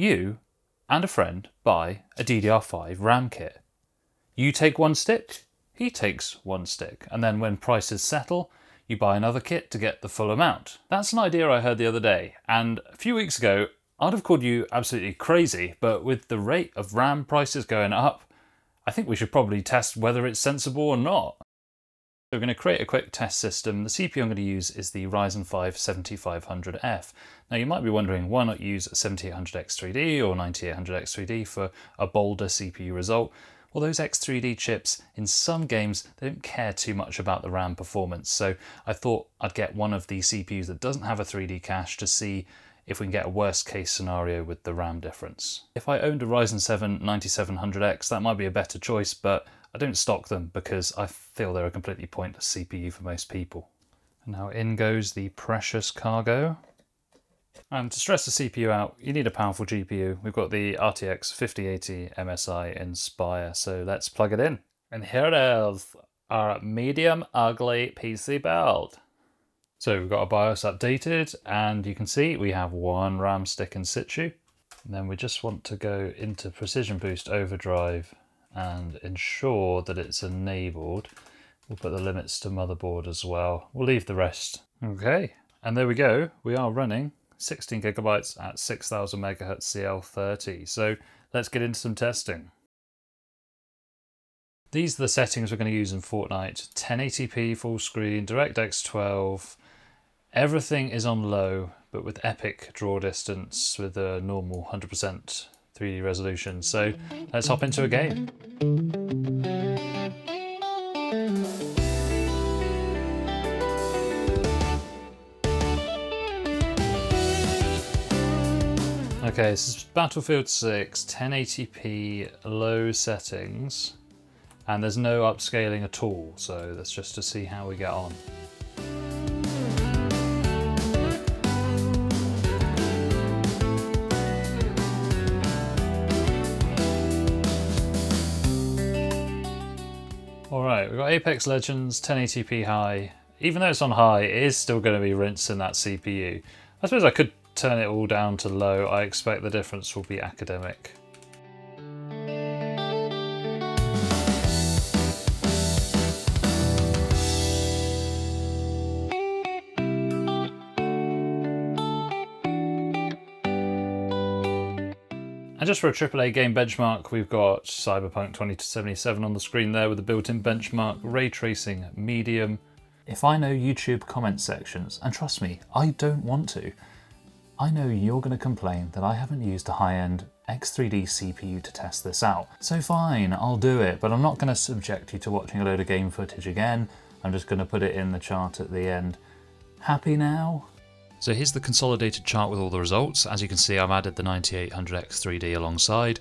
you and a friend buy a DDR5 RAM kit. You take one stick, he takes one stick, and then when prices settle, you buy another kit to get the full amount. That's an idea I heard the other day, and a few weeks ago, I'd have called you absolutely crazy, but with the rate of RAM prices going up, I think we should probably test whether it's sensible or not. So we're going to create a quick test system. The CPU I'm going to use is the Ryzen 5 7500F. Now you might be wondering why not use 7800X3D or 9800X3D for a bolder CPU result. Well, those X3D chips, in some games, they don't care too much about the RAM performance. So I thought I'd get one of the CPUs that doesn't have a 3D cache to see if we can get a worst case scenario with the RAM difference. If I owned a Ryzen 7 9700X, that might be a better choice, but I don't stock them because I feel they're a completely pointless CPU for most people. And now in goes the precious cargo. And to stress the CPU out, you need a powerful GPU. We've got the RTX 5080 MSI Inspire, so let's plug it in. And here it is, our medium ugly PC build. So we've got our BIOS updated and you can see we have one RAM stick in situ. And then we just want to go into Precision Boost Overdrive and ensure that it's enabled. We'll put the limits to motherboard as well. We'll leave the rest. Okay, and there we go. We are running 16 gigabytes at 6000 megahertz CL30. So let's get into some testing. These are the settings we're going to use in Fortnite. 1080p full screen, DirectX 12, Everything is on low, but with epic draw distance with a normal 100% 3D resolution. So mm-hmm. let's hop into a game. Okay, this is Battlefield 6, 1080p low settings, and there's no upscaling at all, so that's just to see how we get on. Alright, we've got Apex Legends 1080p high. Even though it's on high, it is still going to be rinsing that CPU. I suppose I could turn it all down to low. I expect the difference will be academic. And just for a AAA game benchmark, we've got Cyberpunk 2077 on the screen there with the built-in benchmark, ray tracing, medium. If I know YouTube comment sections, and trust me, I don't want to, I know you're going to complain that I haven't used a high-end X3D CPU to test this out. So fine, I'll do it, but I'm not going to subject you to watching a load of game footage again. I'm just going to put it in the chart at the end. Happy now? So here's the consolidated chart with all the results. As you can see, I've added the 9800X3D alongside.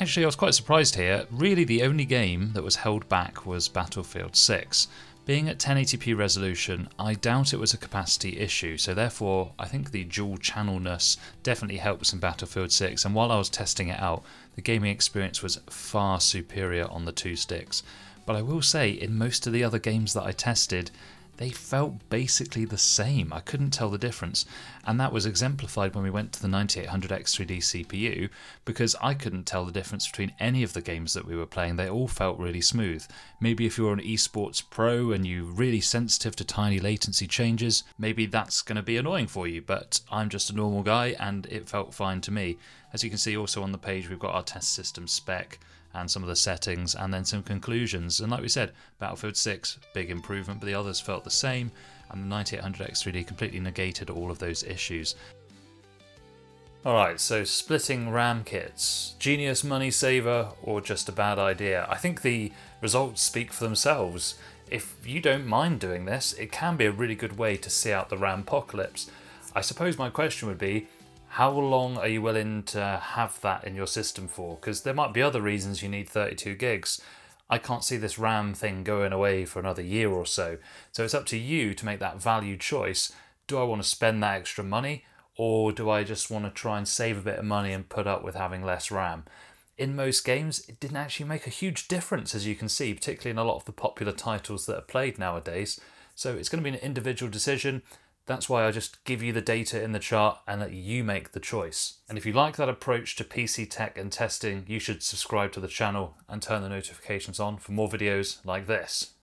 Actually, I was quite surprised here. Really, the only game that was held back was Battlefield 6. Being at 1080p resolution, I doubt it was a capacity issue, so therefore I think the dual channelness definitely helps in Battlefield 6, and while I was testing it out, the gaming experience was far superior on the two sticks. But I will say, in most of the other games that I tested, they felt basically the same. I couldn't tell the difference. And that was exemplified when we went to the 9800X3D CPU because I couldn't tell the difference between any of the games that we were playing. They all felt really smooth. Maybe if you're an esports pro and you're really sensitive to tiny latency changes, maybe that's going to be annoying for you. But I'm just a normal guy and it felt fine to me. As you can see also on the page, we've got our test system spec and some of the settings, and then some conclusions. And like we said, Battlefield 6, big improvement, but the others felt the same, and the 9800X3D completely negated all of those issues. Alright, so splitting RAM kits. Genius money saver or just a bad idea? I think the results speak for themselves. If you don't mind doing this, it can be a really good way to see out the RAM apocalypse. I suppose my question would be, how long are you willing to have that in your system for? Because there might be other reasons you need 32 gigs. I can't see this RAM thing going away for another year or so. So it's up to you to make that value choice. Do I want to spend that extra money or do I just want to try and save a bit of money and put up with having less RAM? In most games, it didn't actually make a huge difference, as you can see, particularly in a lot of the popular titles that are played nowadays. So it's going to be an individual decision That's why I just give you the data in the chart and let you make the choice. And if you like that approach to PC tech and testing, you should subscribe to the channel and turn the notifications on for more videos like this.